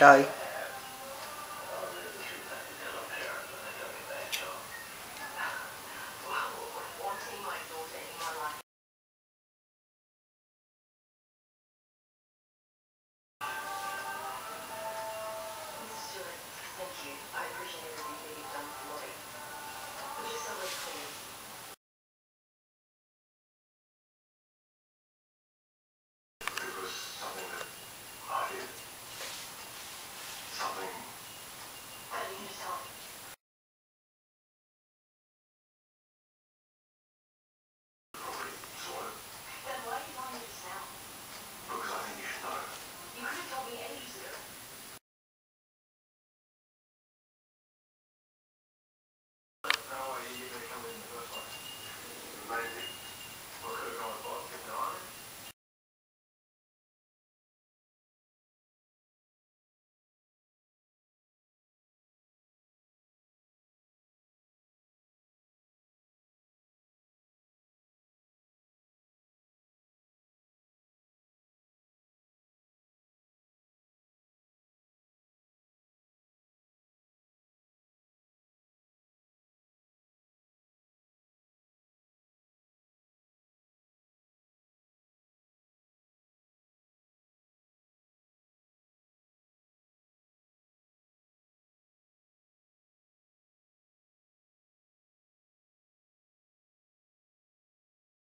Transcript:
Okay. Thank you. I appreciate everything that you've done for me. crazy.